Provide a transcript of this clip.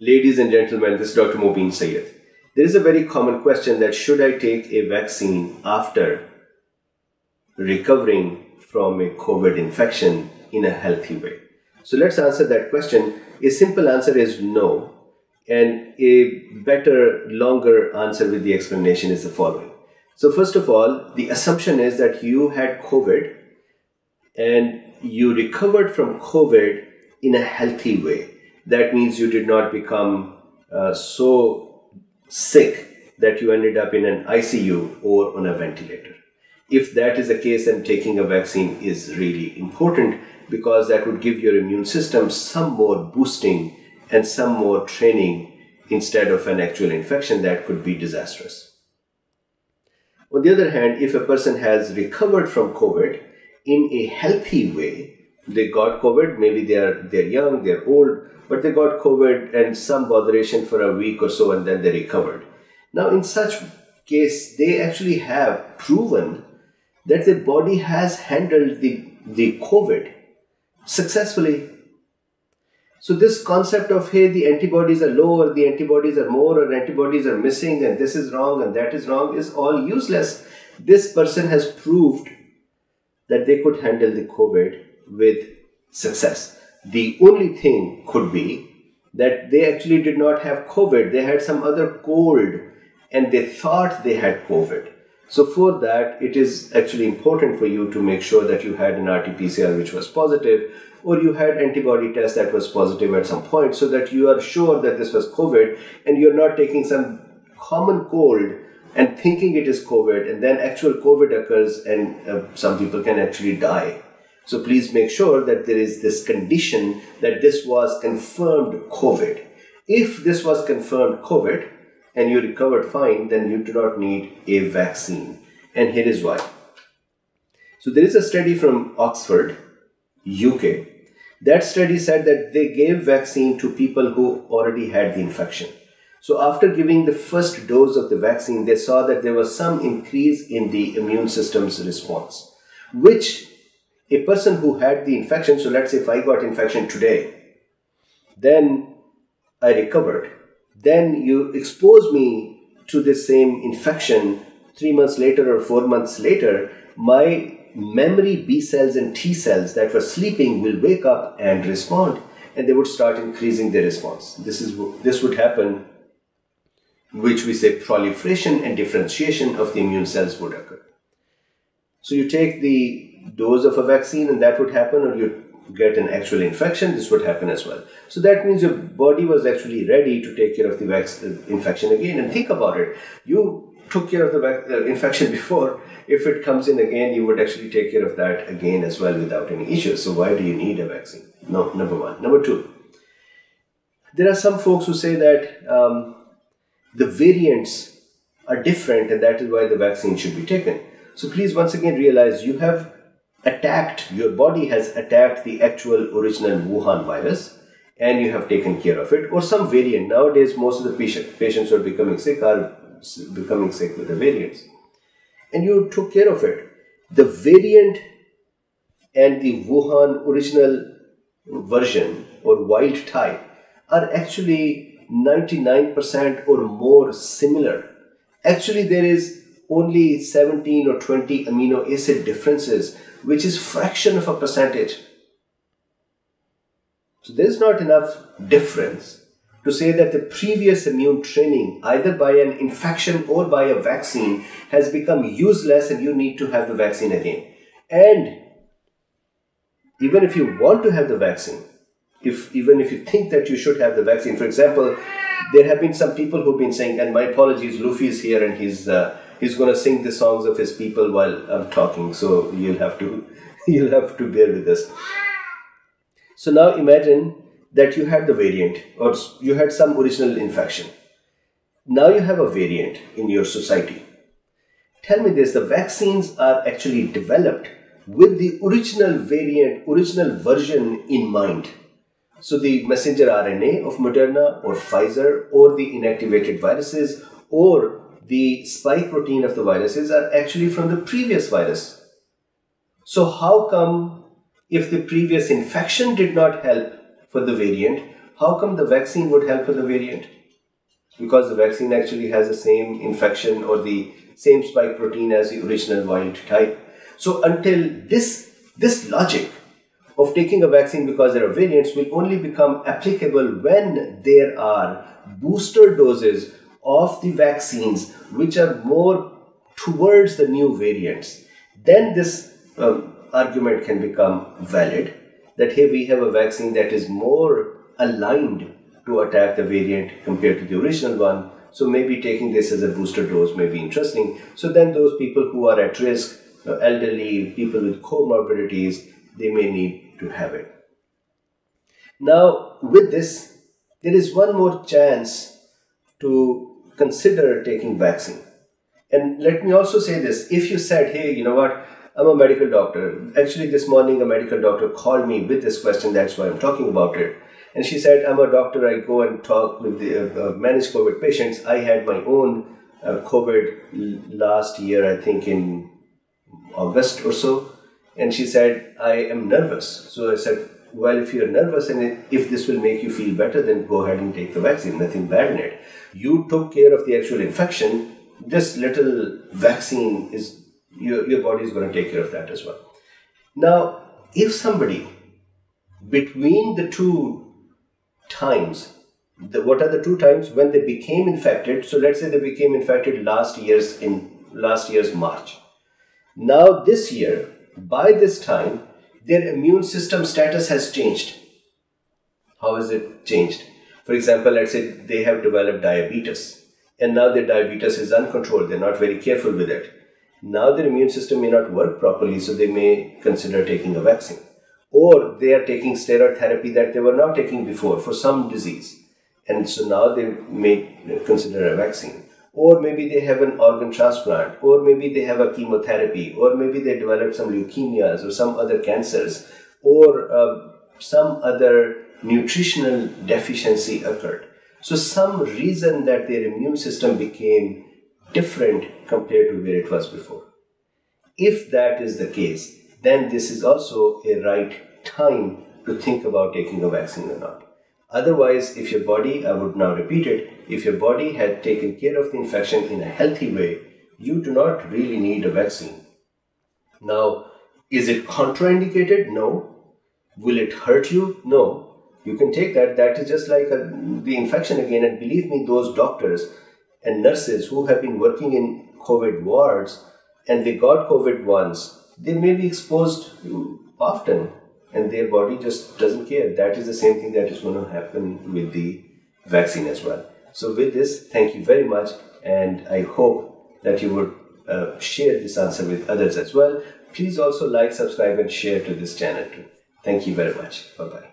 Ladies and gentlemen, this is Dr. Mobeen Syed. There is a very common question that should I take a vaccine after recovering from a COVID infection in a healthy way? So let's answer that question. A simple answer is no. And a better, longer answer with the explanation is the following. So, first of all, the assumption is that you had COVID and you recovered from COVID in a healthy way. That means you did not become uh, so sick that you ended up in an ICU or on a ventilator. If that is the case, then taking a vaccine is really important because that would give your immune system some more boosting and some more training instead of an actual infection that could be disastrous. On the other hand, if a person has recovered from COVID in a healthy way, they got COVID, maybe they are they're young, they're old, but they got COVID and some botheration for a week or so and then they recovered. Now, in such case, they actually have proven that the body has handled the, the COVID successfully. So this concept of hey, the antibodies are low or the antibodies are more or antibodies are missing and this is wrong and that is wrong is all useless. This person has proved that they could handle the COVID with success. The only thing could be that they actually did not have COVID. They had some other cold and they thought they had COVID. So for that, it is actually important for you to make sure that you had an RT-PCR which was positive or you had antibody test that was positive at some point so that you are sure that this was COVID and you're not taking some common cold and thinking it is COVID and then actual COVID occurs and uh, some people can actually die. So please make sure that there is this condition that this was confirmed COVID. If this was confirmed COVID and you recovered fine, then you do not need a vaccine. And here is why. So there is a study from Oxford, UK. That study said that they gave vaccine to people who already had the infection. So after giving the first dose of the vaccine, they saw that there was some increase in the immune system's response, which a person who had the infection, so let's say if I got infection today, then I recovered, then you expose me to the same infection three months later or four months later, my memory B cells and T cells that were sleeping will wake up and respond and they would start increasing their response. This is this would happen which we say proliferation and differentiation of the immune cells would occur. So you take the dose of a vaccine and that would happen or you get an actual infection this would happen as well. So that means your body was actually ready to take care of the infection again and think about it. You took care of the vac- uh, infection before. If it comes in again you would actually take care of that again as well without any issues. So why do you need a vaccine? No number one. Number two there are some folks who say that um, the variants are different and that is why the vaccine should be taken. So please once again realize you have attacked, your body has attacked the actual original Wuhan virus and you have taken care of it or some variant. Nowadays, most of the patient, patients who are becoming sick are becoming sick with the variants. And you took care of it. The variant and the Wuhan original version or wild type are actually 99% or more similar. Actually, there is only 17 or 20 amino acid differences which is fraction of a percentage. So there's not enough difference to say that the previous immune training, either by an infection or by a vaccine, has become useless and you need to have the vaccine again. And even if you want to have the vaccine, if even if you think that you should have the vaccine, for example, there have been some people who've been saying, and my apologies, Luffy is here and he's uh, he's going to sing the songs of his people while I'm talking. So you'll have to you'll have to bear with us. So now imagine that you had the variant or you had some original infection. Now you have a variant in your society. Tell me this, the vaccines are actually developed with the original variant, original version in mind. So the messenger RNA of Moderna or Pfizer or the inactivated viruses or the spike protein of the viruses are actually from the previous virus. So how come if the previous infection did not help for the variant, how come the vaccine would help for the variant? Because the vaccine actually has the same infection or the same spike protein as the original wild type. So until this this logic of taking a vaccine because there are variants will only become applicable when there are booster doses of the vaccines which are more towards the new variants. Then this um, argument can become valid that hey, we have a vaccine that is more aligned to attack the variant compared to the original one. So maybe taking this as a booster dose may be interesting. So then those people who are at risk, uh, elderly, people with comorbidities, they may need to have it. Now, with this, there is one more chance to consider taking vaccine. And let me also say this if you said, hey, you know what, I'm a medical doctor. Actually, this morning, a medical doctor called me with this question, that's why I'm talking about it. And she said, I'm a doctor, I go and talk with the uh, managed COVID patients. I had my own uh, COVID last year, I think in August or so. And she said, I am nervous. So I said, Well, if you're nervous and if this will make you feel better, then go ahead and take the vaccine. Nothing bad in it. You took care of the actual infection. This little vaccine is, your, your body is going to take care of that as well. Now, if somebody between the two times, the, what are the two times when they became infected? So let's say they became infected last year's in last year's March. Now this year, by this time, their immune system status has changed. How has it changed? For example, let's say they have developed diabetes and now their diabetes is uncontrolled, they're not very careful with it. Now their immune system may not work properly, so they may consider taking a vaccine. Or they are taking steroid therapy that they were not taking before for some disease. And so now they may consider a vaccine or maybe they have an organ transplant, or maybe they have a chemotherapy, or maybe they developed some leukemias or some other cancers, or uh, some other nutritional deficiency occurred. So, some reason that their immune system became different compared to where it was before. If that is the case, then this is also a right time to think about taking a vaccine or not. Otherwise, if your body, I would now repeat it, if your body had taken care of the infection in a healthy way, you do not really need a vaccine. Now, is it contraindicated? No. Will it hurt you? No. You can take that. That is just like a, the infection again. And believe me, those doctors and nurses who have been working in COVID wards and they got COVID once, they may be exposed often and their body just doesn't care. That is the same thing that is going to happen with the vaccine as well. So, with this, thank you very much, and I hope that you would uh, share this answer with others as well. Please also like, subscribe, and share to this channel too. Thank you very much. Bye bye.